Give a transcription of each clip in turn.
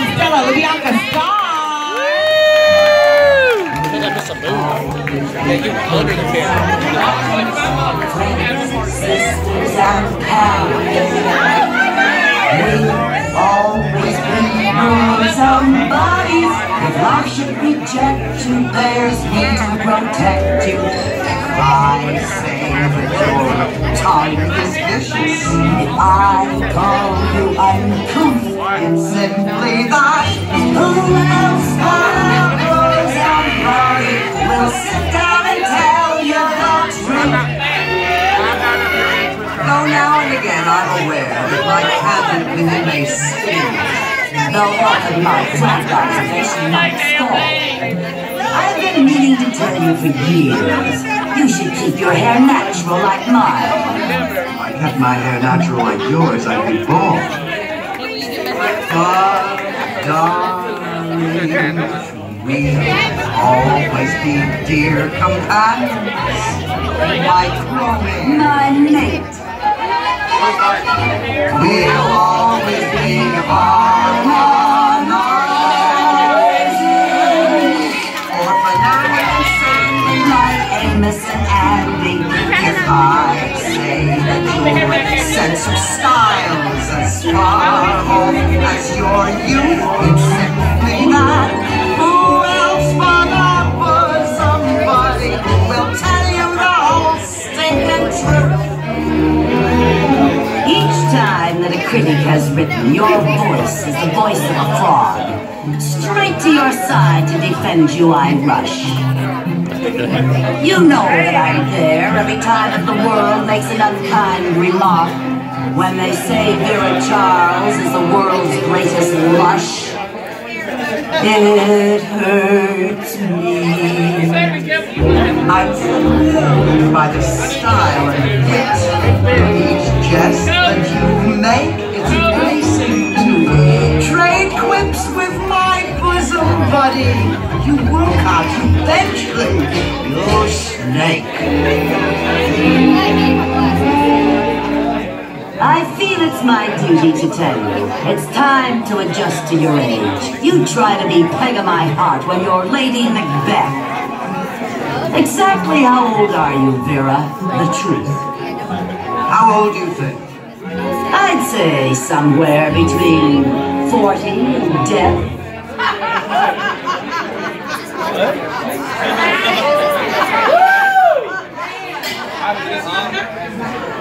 welcome Stella LaBianca Star. I missed a always be somebody's. If life should reject you, there's me to protect you. If I say that your tongue is vicious, if I call you uncouth, it's simply that. Who else but somebody will sit down and tell you the truth? Though now and again I'm aware that my candid opinion may sting. Though often my fraternisation might stall. I've been meaning to tell you for years. You should keep your hair natural like mine. If I kept my hair natural like yours, I'd be bald. But, darling, we'll always be dear companions. Like My mate. We'll as off as your youth, it's simply that. Who else but I would somebody will tell you the whole stinking truth? Each time that a critic has written, your voice is the voice of a fraud. Straight to your side to defend you I rush. You know that I'm there every time that the world makes an unkind remark. When they say Vera Charles is the world's greatest lush. It hurts me. I'm thrilled by the style and wit of each jest that you make. It's amazing to me. Trade quips with my bosom buddy. You work out, you eventually, you snake. I feel it's my duty to tell you. It's time to adjust to your age. You try to be peg of my heart when you're Lady Macbeth. Exactly how old are you, Vera? The truth. How old do you think? I'd say somewhere between 40 and death.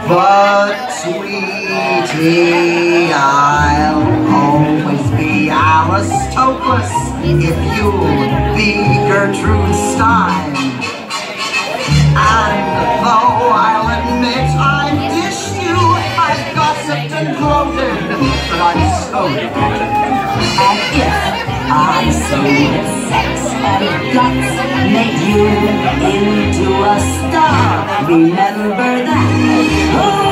But sweetie, I'll always be Alice Toklas if you'll be Gertrude Stein. And though I'll admit I dish you, I've gossiped and gloated, but I'm so And if I say that sex and guts make you into a star, remember that. Who